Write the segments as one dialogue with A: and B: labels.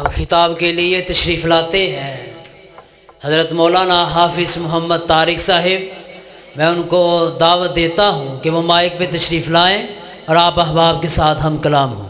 A: अब खिताब के लिए तशरीफ़ लाते हैं। हज़रत मौलाना हाफिज़ मोहम्मद तारिक साहिब, मैं उनको दावत देता हूँ कि वो माइक पे तशरीफ़ लाएँ और आप अहबाब के साथ हम कलाम हों।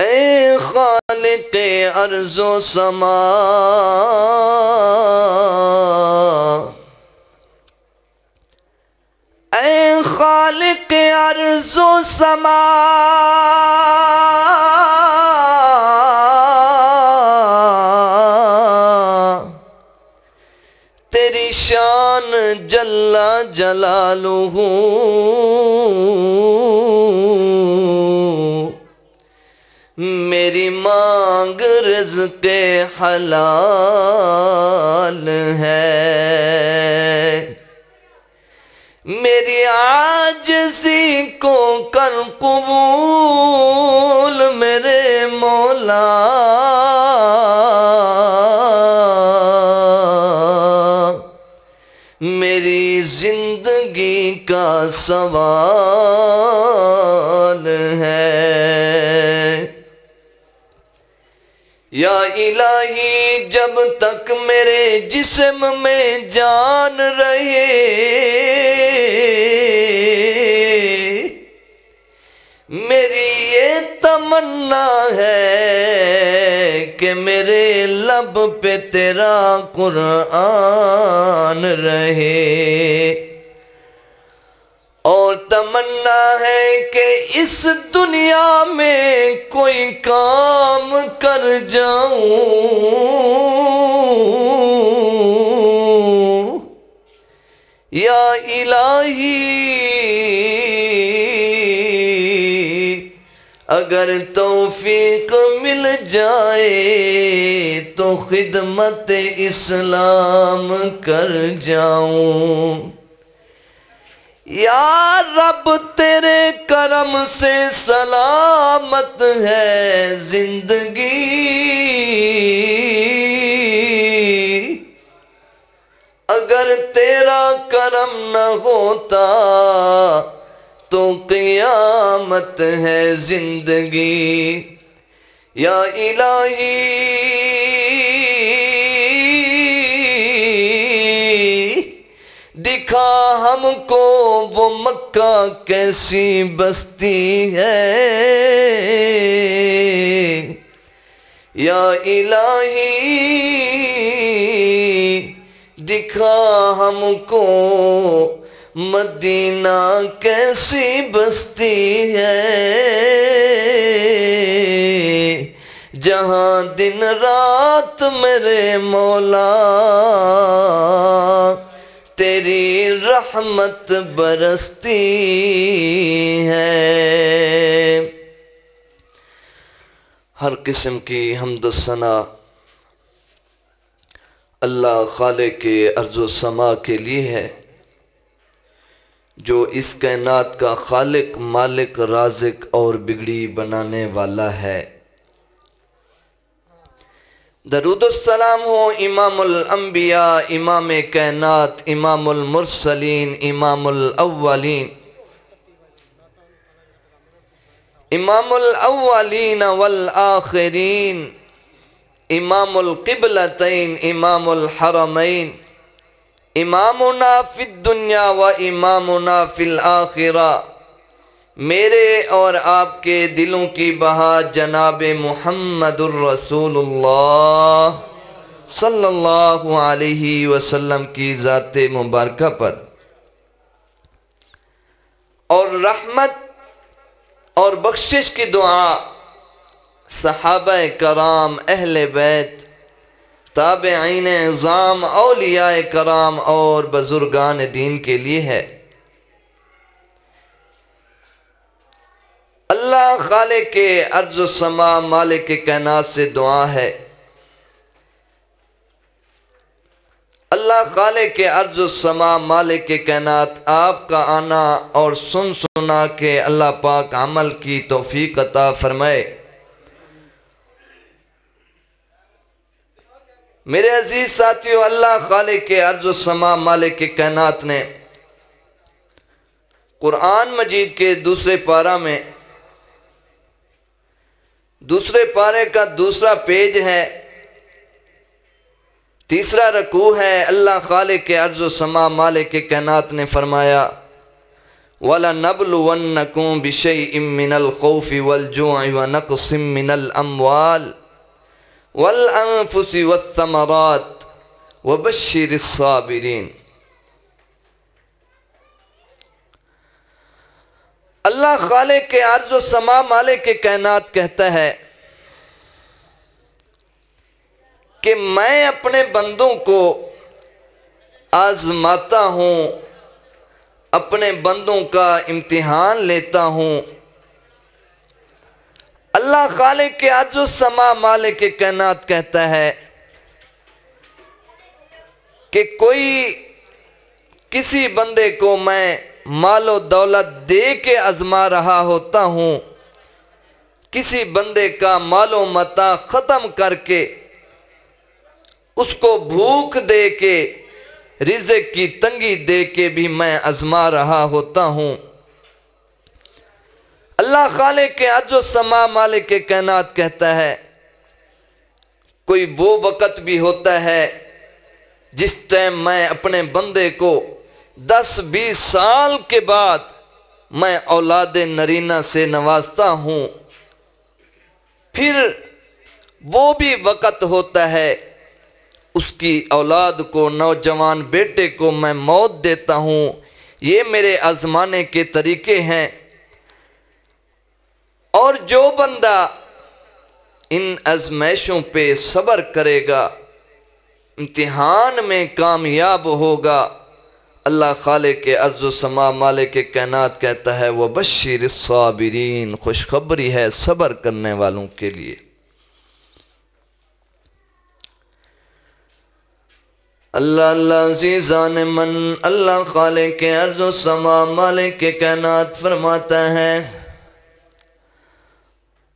B: ए खाल के अर्जो समा। ए खाल के अर्जो समा। तेरी शान जल्ला जलालू हूँ मांग रज के हलाल है। मेरी आजजी को कर कबूल मेरे मौला। मेरी ज़िंदगी का सवाल है। या इलाही, जब तक मेरे जिस्म में जान रहे। मेरी ये तमन्ना है कि मेरे लब पे तेरा कुरान रहे। तमन्ना है कि इस दुनिया में कोई काम कर जाऊँ। या इलाही, अगर तौफीक मिल जाए तो खिदमत इस्लाम कर जाऊँ। या रब तेरे करम से सलामत है ज़िंदगी। अगर तेरा करम न होता तो क़यामत है ज़िंदगी। या इलाही दिखा हमको वो मक्का कैसी बस्ती है। या इलाही, दिखा हमको मदीना कैसी बस्ती है। जहाँ दिन रात मेरे मौला तेरी रहमत बरसती है। हर किस्म की हमदसना अल्लाह खाले के अर्ज़ समा के लिए है, जो इस कायनात का खालिक मालिक, राजिक और बिगड़ी बनाने वाला है। दरुदसलाम हो इमामुल अम्बिया इमाम कैनात, इमामुल मुरसलीन, इमामुल अव्वलीन। इमामुल अव्वलीन वल आखिरीन। इमामुल क़िबलतैन, इमामुल हरमैन। इमामुना फिद दुनिया व इमामुना फिल आखिरा। मेरे और आपके दिलों की बहा जनाब मोहम्मदुर्रसूलुल्लाह सल्लल्लाहु वसल्लम की ज़ात मुबारक पर। और रहमत और बख्शिश की दुआ सहाब कराम, अहल बैत ताबेन ज़ाम अलिया कराम और बुज़ुर्गान दीन के लिए है। अल्लाह खाले के अर्ज़ समा मालिक के कैनात से दुआ है। अल्लाह खाले के अर्ज़ समा मालिक के कैनात आपका आना और सुन सुना के अल्लाह पाक अमल की तोफ़ी अता फरमाए। मेरे अज़ीज़ साथियों, अल्लाह खाले के अर्ज़ समा मालिक के कैनात ने कुरान मजीद के दूसरे पारा में दूसरे पारे का दूसरा पेज है। तीसरा रकू है। अल्लाह खाले के अर्ज़ समा माले के कहनात ने फरमाया, वाला नबल वन नकूँ बिशई इमिनल खौफ़ी वल जो व नकसिम मिनल अमवाल वल अनफुसी वसमरात व बशिर साबिरीन। अल्लाह खाले के अर्ज़ समा माले के कैनात कहता है कि मैं अपने बंदों को आजमाता हूँ, अपने बंदों का इम्तिहान लेता हूँ। अल्लाह खाले के अर्ज़ समा माले के कैनात कहता है कि कोई किसी बंदे को मैं मालो दौलत दे के आजमा रहा होता हूँ। किसी बंदे का मालो मता ख़त्म करके, उसको भूख दे के, रिजक की तंगी दे के भी मैं आजमा रहा होता हूँ। अल्लाह खाले के अजो समा मालिक के कैनात कहता है, कोई वो वक़्त भी होता है जिस टाइम मैं अपने बंदे को दस बीस साल के बाद मैं औलाद नरीना से नवाजता हूँ। फिर वो भी वक़्त होता है, उसकी औलाद को, नौजवान बेटे को मैं मौत देता हूँ। ये मेरे आजमाने के तरीके हैं। और जो बंदा इन आजमाइशों पे सब्र करेगा, इम्तिहान में कामयाब होगा अल्लाह खाले के अर्ज़ समा माले के कैनात कहता है, वह बशीर साबरीन, खुशखबरी है सब्र करने वालों के लिए। अल्लाह अल्लाह जीजान मन, अल्लाह खाले के अर्ज़ समा माले के कैनात फरमाता है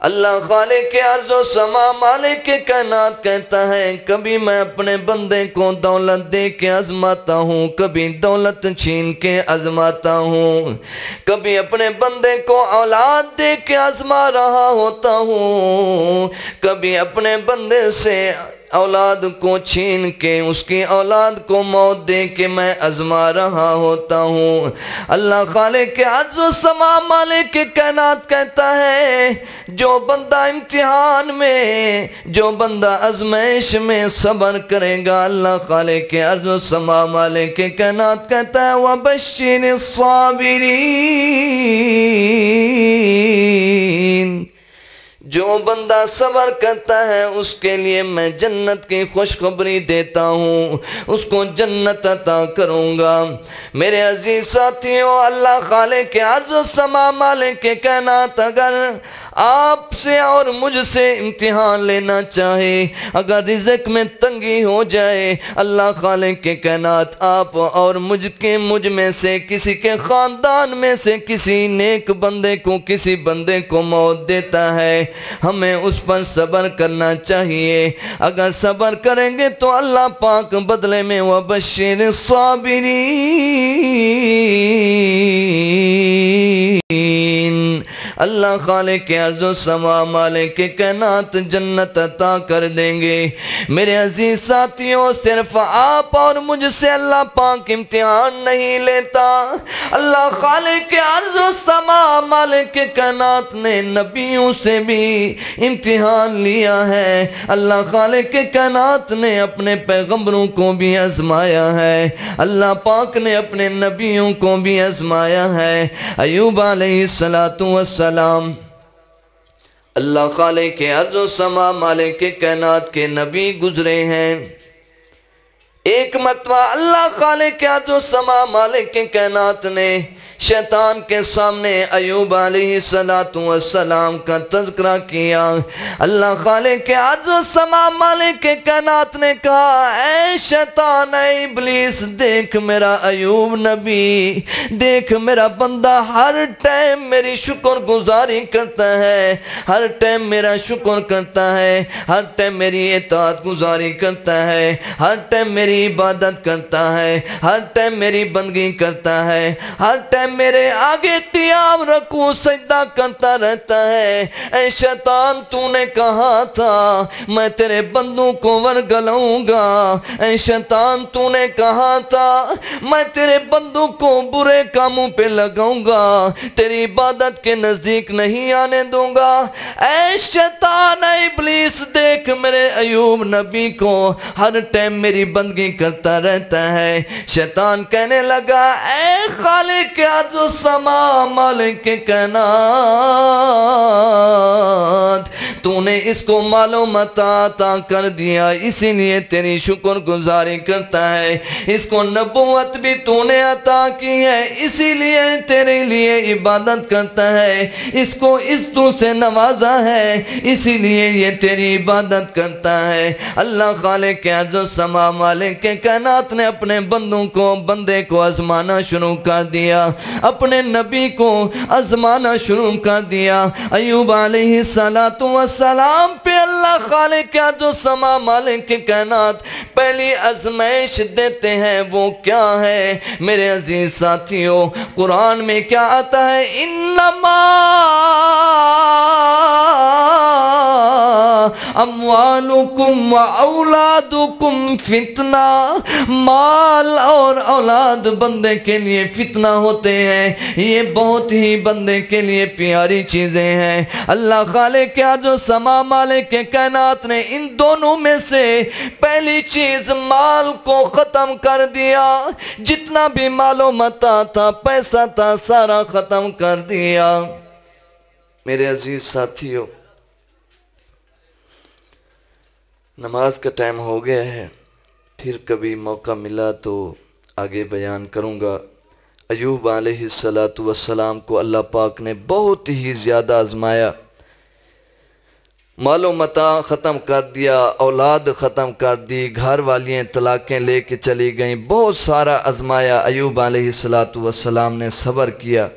B: अल्लाह खाले के अर्जो समा माले के कायनात कहता है, कभी मैं अपने बंदे को दौलत दे के आजमाता हूँ, कभी दौलत छीन के आजमाता हूँ, कभी अपने बंदे को औलाद दे के आजमा रहा होता हूँ, कभी अपने बंदे से औलाद को छीन के, उसकी औलाद को मौत दे के मैं आजमा रहा होता हूँ। अल्लाह खाले के आज समा माले के कैनात कहता है, जो बंदा इम्तिहान में, जो बंदा आजमाइश में सबर करेगा, अल्लाह खाले के अर्ज़ समा माले के कैनात कहता है वह बशीर साबिरीन। जो बंदा सबर करता है, उसके लिए मैं जन्नत की खुशखबरी देता हूँ। उसको जन्नत अता करूँगा। मेरे अज़ीज़ साथियों, अल्लाह खाले के अर्ज़ समा माले के कहनात अगर आपसे और मुझसे इम्तिहान लेना चाहे, अगर रिजक में तंगी हो जाए, अल्लाह खाले के कहनात आप और मुझ के मुझमें से किसी के ख़ानदान में से किसी नेक बंदे को, किसी बंदे को मौत देता है। हमें उस पर सब्र करना चाहिए। अगर सब्र करेंगे तो अल्लाह पाक बदले में वह बशीर साबिरी अल्लाह खाले के अर्जो समा माले के कैनात जन्नत अता कर देंगे। मेरे अज़ीज़ साथियों, सिर्फ़ आप और मुझसे अल्लाह पाक इम्तिहान नहीं लेता। अल्लाह खाले के अर्जो समा माले के कैनात ने नबियों से भी इम्तिहान लिया है। अल्लाह खाले के कैनात ने अपने पैगम्बरों को भी आजमाया है। अल्लाह पाक ने अपने नबियों को भी आजमाया है। अयूब सलातु सलाम। अल्लाह खाले के अर्ज़ समा माले के कैनात के नबी गुजरे हैं। एक मरतबा अल्लाह खाले के अर्ज़ समा माले के कैनात ने शैतान के सामने अयूब सलाम का तस्करा किया। अल्लाह खाले के आज समा माले के कैनात ने कहा, ऐ शैतान इबलीस, देख मेरा अयूब नबी, देख मेरा बंदा हर टाइम मेरी शुक्र गुजारी करता है, हर टाइम मेरा शुक्र करता है, हर टाइम मेरी एतात गुजारी करता है, हर टाइम मेरी इबादत करता है, हर टाइम मेरी बंदगी करता है, हर टाइम मेरे आगे क्याम रखू, सजदा करता रहता है। ऐ शैतान, तूने कहा था, मैं तेरे बंदों को वर्गलाऊँगा ऐ शैतान, तूने कहा था, मैं तेरे बंदों को बुरे कामों पे लगाऊँगा। तेरी इबादत के नज़दीक नहीं आने दूँगा। ऐ शैतान, ऐ इब्लीस, देख मेरे अयूब नबी को, हर टाइम मेरी बंदगी करता रहता है। शैतान कहने लगा, ऐ खाले क्या जो समा मालिक कहना तूने इसको मालूम अता कर दिया, इसीलिए तेरी शुक्र गुजारी करता है। इसको नबूवत भी तूने अता की है, इसीलिए तेरे लिए इबादत करता है। इसको इस तू से नवाजा है, इसीलिए ये तेरी इबादत करता है। अल्लाह खाले के जो समा मालिक के कायनात ने अपने बंदों को, बंदे को आजमाना शुरू कर दिया। अपने नबी को आजमाना शुरू कर दिया। अयूब सलाम पे अल्लाह खाले क्या जो समा मालिक के कायनात पहली आजमाइश देते हैं, वो क्या है? मेरे अज़ीज़ साथियों, कुरान में क्या आता है? इन्नमा अमवालुकुम औलादुकुम फितना। माल और औलाद बंदे के लिए फितना होते हैं। ये बहुत ही बंदे के लिए प्यारी चीज़ें हैं। अल्लाह खाले क्या जो समा माले के कायनात ने इन दोनों में से पहली चीज़ माल को ख़त्म कर दिया। जितना भी मालो मता था, पैसा था, सारा ख़त्म कर दिया। मेरे अज़ीज़ साथियों नमाज़ का टाइम हो गया है, फिर कभी मौका मिला तो आगे बयान करूँगा। अयूब सलाम को अल्लाह पाक ने बहुत ही ज़्यादा आजमाया। मालो मता ख़त्म कर दिया, औलाद ख़त्म कर दी, घर वालियाँ तलाक़ें ले कर चली गईं, बहुत सारा आजमाया। अयूब सलाम ने सब्र किया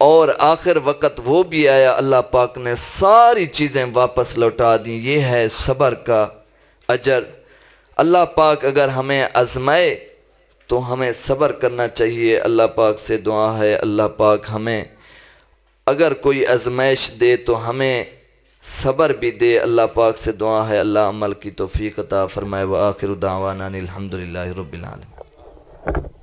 B: और आखिर वक़्त वो भी आया, अल्लाह पाक ने सारी चीज़ें वापस लौटा दी। ये है सब्र का अजर। अल्लाह पाक अगर हमें आजमाए तो हमें सब्र करना चाहिए। अल्लाह पाक से दुआ है, अल्लाह पाक हमें अगर कोई आजमाइश दे तो हमें सब्र भी दे। अल्लाह पाक से दुआ है, अल्लाह अमल की तोफ़ी अता फ़रमाए। व आखिर दावाना अलहमदिल्ला रबालम